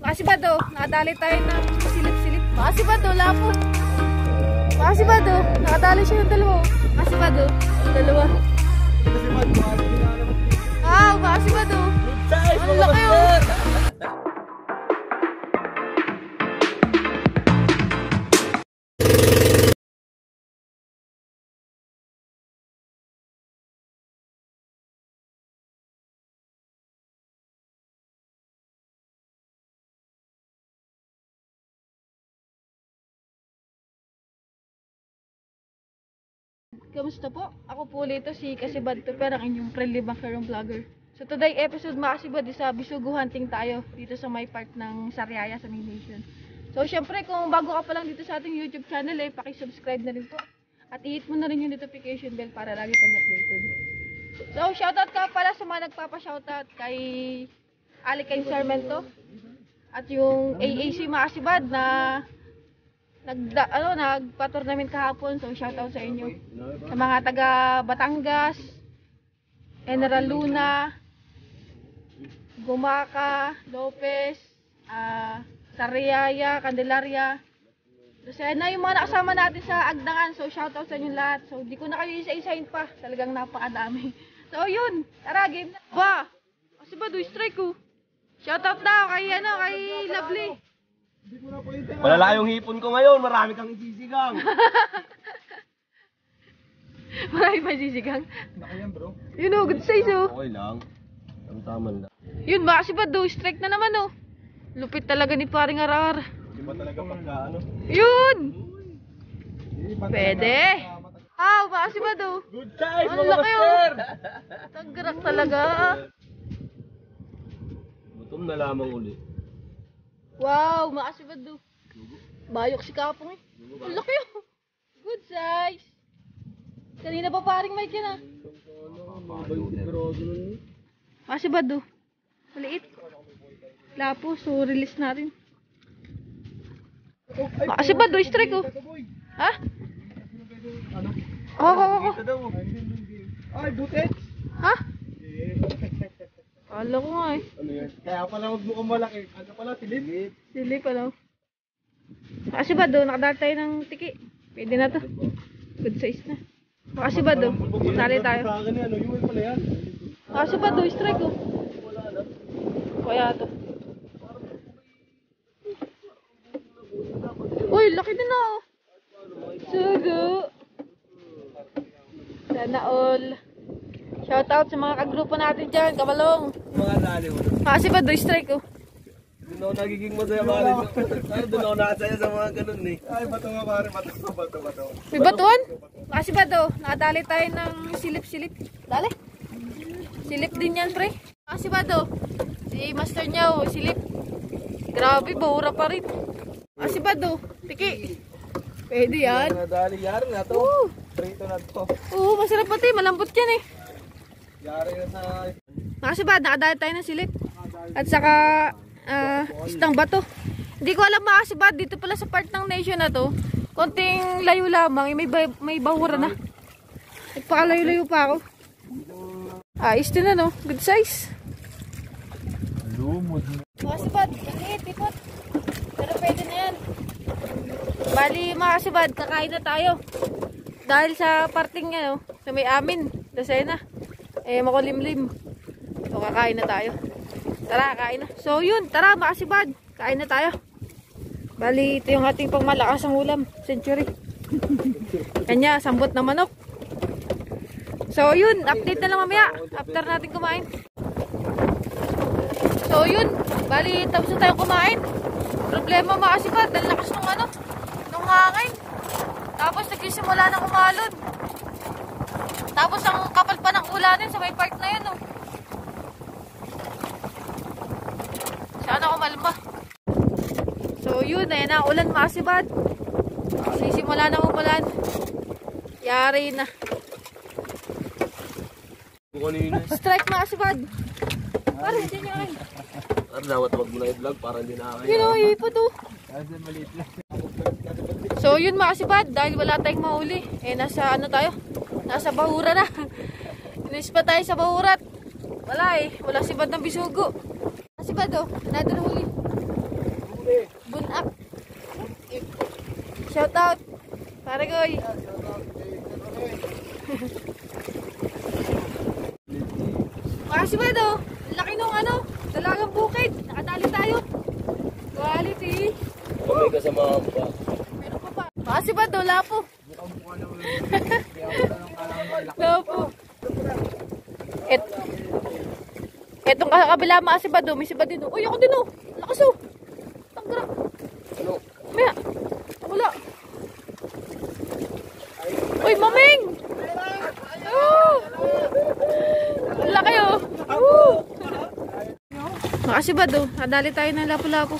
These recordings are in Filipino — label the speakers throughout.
Speaker 1: Makasibado, nakadali tayo ng silip-silip. Makasibado, lapo. Makasibado, nakadali siya ng dalawa. Makasibado, dalawa. Ah, makasibado. Ang laki oh. Kamusta po? Ako po ulit si Kasibad Tuper, ang inyong friendly bankerong vlogger. So today episode mga kasibad, sa Bisugo hunting tayo dito sa may part ng Sariaya sa May Nation. So syempre kung bago ka pa lang dito sa ating YouTube channel eh, paki-subscribe na rin po. At i-hit mo na rin yung notification bell para lagi kang updated. So shoutout ka pala sa mga nagpapa-shoutout kay kay Sarmento at yung AAC mga kasibad na nagda, ano, nagpa-tournament kahapon. So, shoutout sa inyo. Sa mga taga Batangas, General Luna, Gumaka, Lopez, ah, Sariaya, Candelaria. So, na yung mga nakasama natin sa Agdangan. So, shoutout sa inyo lahat. So, di ko na kayo isa-isahin pa. Talagang napakadami. So, yun. Tara, game na. Ba! Kasi ba, do strike ko. Shoutout daw kay, ano, kay Lovely.
Speaker 2: Malala yung hipon ko ngayon, marami kang isisigang.
Speaker 1: Marami pa sisigang.
Speaker 2: Laki yan bro.
Speaker 1: Yun o, good size oh.
Speaker 2: Okay lang. Tamtaman lang.
Speaker 1: Yun, baka si ba do strike na naman oh. Lupit talaga ni paring arar.
Speaker 2: Di ba talaga pagka ano?
Speaker 1: Yun! Pwede. Ah, baka si ba do?
Speaker 2: Good size
Speaker 1: Ang laki oh. Tagrak talaga.
Speaker 2: Gutom na lamang uli.
Speaker 1: Wow, baka si ba do? Bayok si Kapong eh. Ang laki oh. Good size. Kanina pa paring mic yan ah. Baka si ba do? Maliit. Lapo, so release natin. Baka si ba do? Strike oh. Ha? Oo, oo, oo.
Speaker 2: Ito daw.
Speaker 3: Ay, butet!
Speaker 1: Ha? Kala ko nga eh.
Speaker 2: Ano yan?
Speaker 3: Kaya pala magmukhang malaki. Ano pala, silip?
Speaker 1: Sili pa lang. Kasi ba do, nakadal tayo ng tiki. Pwede na to. Good size na. Kasi ba do, sali tayo.
Speaker 3: Sa akin pala yan.
Speaker 1: Kasi ba do, strike oh. Kaya to. Uy, laki din na oh. Sugo. Sana all. Shoutout sa mga kagrupo natin dyan, kabalong.
Speaker 2: Mga dali mo.
Speaker 1: Kasi ba do, strike oh.
Speaker 2: Doon ako nagiging masaya pare. Ay, doon ako nakasaya sa mga ganun eh.
Speaker 3: Ay, bato nga pare, bato, bato, bato.
Speaker 1: May batuan? Kasi ba do, nakadali tayo ng silip-silip. Dali. Silip din yan, pre. Kasi ba do, si master niya, oh, silip. Grabe, bahura pa rin. Kasi ba do, tiki. Pwede yan.
Speaker 3: Nadali, yari na to. Prito na to.
Speaker 1: Oo, masarap pati, malambot yan eh.
Speaker 3: Yari na sa...
Speaker 1: Kasi ba, nakadali tayo ng silip. At saka, ah, istang bato. Hindi ko alam ba, dito pala sa part ng nation na to, konting layo lamang, eh, may, may bahura na. Nagpakalayo-layo pa ako. Ayos din na no, good size.
Speaker 3: Lumod.
Speaker 1: Mga sibad, maliit, ipot. Pero pwede na yan. Bali mga sibad, kakain na tayo. Dahil sa parting ano, sa may amin, Dasena. Eh, makulimlim. So, kakain na tayo. Tara, kain na. So, yun, tara mga sibad, kain na tayo. Bali, ito yung ating pangmalakas ang ulam, century. Kanya, sambot na manok. So, yun, update na lang mamaya after natin kumain. So yun, bali tapos na tayong kumain. Problema makasipat, dahil lakas nung ano, nung hangin. Tapos nagsisimula ng umalon. Tapos ang kapal pa ng ulanin sa may part na yun, oh. Sana kumalma. So yun, ayan na, ulan makasipat. Sisimula na umulan. Yari na. Strike makasipat. Parang hindi niya ay.
Speaker 2: Ano dapat wag mo na i-vlog para hindi nakakaya.
Speaker 1: Yun o, ipot o.
Speaker 3: Kasi maliit lang.
Speaker 1: So yun mga kasibad, dahil wala tayong mahuli, eh nasa ano tayo? Nasa bahura na. Inis pa tayo sa baurat. Wala eh. Wala sibad ng bisugo. Ah, sibad oh. Another huli. Huli. Bun up. Shout out. Pare goy. Parang sibad oh. Laki nung ano. Dalagang bukid. Nakatali tayo. Quality.
Speaker 2: Kami ka sa mga pa.
Speaker 1: Meron pa pa. Ah, Baka sibad oh. Lapo. Lapo. Et Etong kabila maasi ba do? May siba din oh. Uy, ako din oh. Lakas oh. Tangra.
Speaker 2: Ano?
Speaker 1: Maya. Wala. Uy, maming! Oh! Laki oh. Woo! Makasi ba do? Nadali tayo ng lapo-lapo.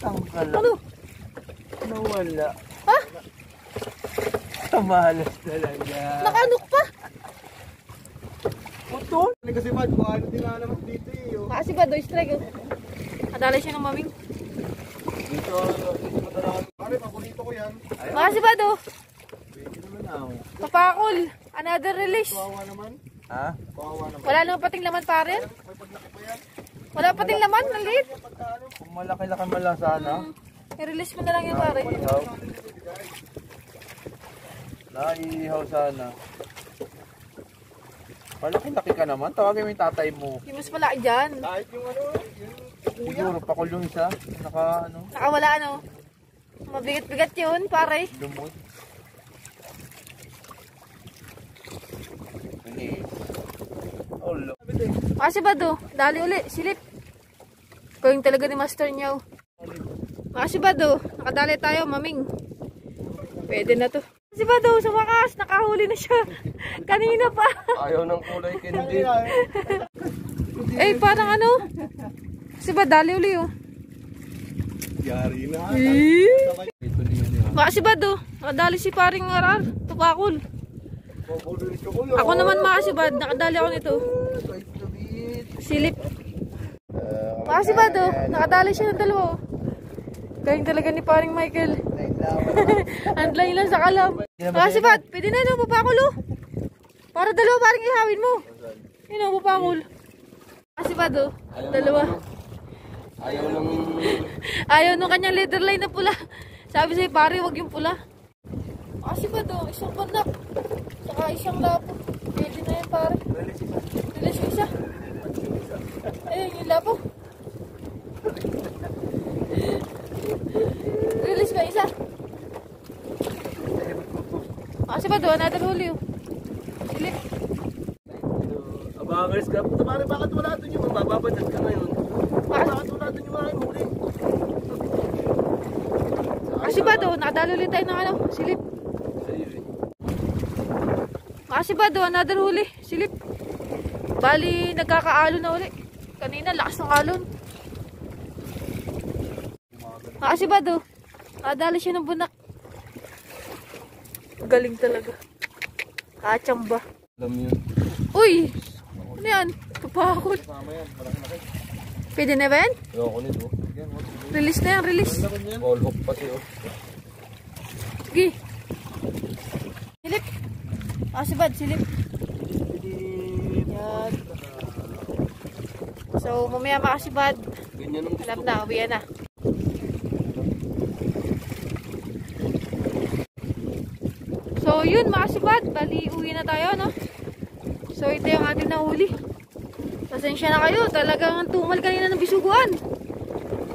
Speaker 3: Tangkal.
Speaker 1: Ano?
Speaker 3: Nawala.
Speaker 1: Ha?
Speaker 3: Kamahalas talaga.
Speaker 1: Nakanok pa?
Speaker 3: Kasi baka ano din naman dito eh. oh.
Speaker 1: Makasi ba do? Strike oh. Nadali siya ng maming.
Speaker 3: Dito, dito madalang. Pare, paborito ko yan. Ayaw.
Speaker 1: Makasi ba do?
Speaker 3: Pwede naman ako.
Speaker 1: Papakol. Another release.
Speaker 3: Kawawa naman. Ha? Kawawa naman.
Speaker 1: Wala naman pating laman pare.
Speaker 3: May paglaki pa yan.
Speaker 1: Wala pating laman. Maliit.
Speaker 3: Pagkaano? Kung malaki-laki man lang sana.
Speaker 1: I-release mo na lang yan pare.
Speaker 3: Ihaw. Naihaw sana. Malaki-laki ka naman. Tawagin mo yung tatay mo.
Speaker 1: Yung mas malaki dyan.
Speaker 3: Kahit yung ano, yung Siguro, pakul yung isa. Naka, ano,
Speaker 1: Nakawala ano. Mabigat-bigat yun pare.
Speaker 3: lumod. Ini. Oh, lo.
Speaker 1: Kasi ba do? Dali uli. Silip. Gawin talaga ni Master Nyaw. Kasi ba do? Nakadali tayo, maming. Pwede na to. Kasi ba do? Sa wakas, nakahuli na siya. Kanina pa.
Speaker 2: Ayaw ng kulay candy.
Speaker 1: eh, parang ano? Kasi ba, dali uli oh.
Speaker 3: Yari na.
Speaker 1: Eh?
Speaker 3: Din yun.
Speaker 1: Kasi ba do? Nakadali si paring arar. Tupakol. Ako naman makasibad. Nakadali ako nito. Silip. Kasi ba do? Nakadali siya ng dalawa oh. Galing talaga ni paring Michael. Andlay lang sa kalam. Kasi ba, pwede na no, papakol oh. Para dalawa paring ihawin mo. Yun oh, papakol. Kasi ba do? Dalawa.
Speaker 2: Ayaw ng...
Speaker 1: Ayaw nung kanyang letter line na pula. Sabi sa'yo, pare, wag yung pula. Kasi ba do? Isang banak. Saka isang lapo. Pwede na yan, pare. Release yung isa. Ayun, yung lapo. Release ka isa. Kasi ba do? Another huli oh. Silip.
Speaker 2: Abangers ka. Puta pare, bakit wala doon yung mababadad ka ngayon?
Speaker 1: Kasi,
Speaker 2: Bakit wala doon yung aking huli?
Speaker 1: kasi ba do? Nakadalo ulit tayo ng ano? Silip. Kasi ba do? Another huli. Silip. Bali, nagkakaalo na uli. Kanina, lakas ng alon. Kasi ba do? Nakadali siya ng bunak. Galing talaga. Kachamba.
Speaker 2: Alam yun.
Speaker 1: Uy! Ano yan? Kapakol. Pwede na ba yan?
Speaker 2: Ayoko nito.
Speaker 1: Release na yan, release.
Speaker 2: Ball hook pati oh.
Speaker 1: Sige. Silip. Kasi bad, silip. Yan. So, mamaya makasibad.
Speaker 2: Ganyan ang gusto
Speaker 1: Alam na, uwian na. So, yun, makasibad. Bali, uwi na tayo, no? So, ito yung ating nahuli. Pasensya na kayo. Talagang tumal kanina ng bisuguan.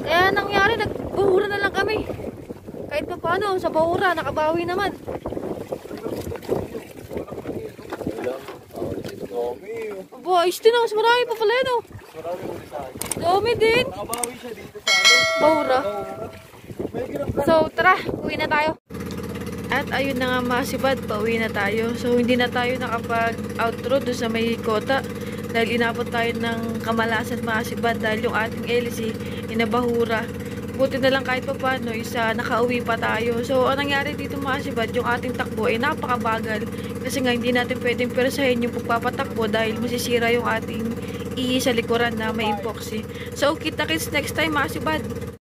Speaker 1: Kaya nangyari, nagbahura na lang kami. Kahit pa paano, sa bahura, nakabawi naman.
Speaker 2: Ako.
Speaker 1: Aba, ayos din, mas marami pa pala yun.
Speaker 3: Marami huli sa akin.
Speaker 1: Dami din.
Speaker 3: Nakabawi siya dito sa ano.
Speaker 1: Bahura. So, tara, uwi na tayo. At ayun na nga mga sibad, pauwi na tayo. So, hindi na tayo nakapag-outro doon sa may kota. Dahil inabot tayo ng kamalasan mga sibad dahil yung ating LC inabahura. Buti na lang kahit pa paano, isa nakauwi pa tayo. So, ang nangyari dito mga sibad, yung ating takbo ay napakabagal. Kasi nga, hindi natin pwedeng persahin yung pagpapatakbo dahil masisira yung ating i sa likuran na may epoxy. So, kita kits next time mga sibad.